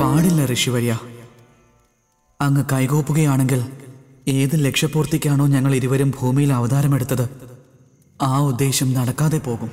പാടില്ല ഋഷിവര്യ അങ്ങ് കൈകോപ്പുകയാണെങ്കിൽ ഏത് ലക്ഷ്യപൂർത്തിക്കാണോ ഞങ്ങൾ ഇരുവരും ഭൂമിയിൽ അവതാരമെടുത്തത്? ആ ഉദ്ദേശം നടക്കാതെ പോകും.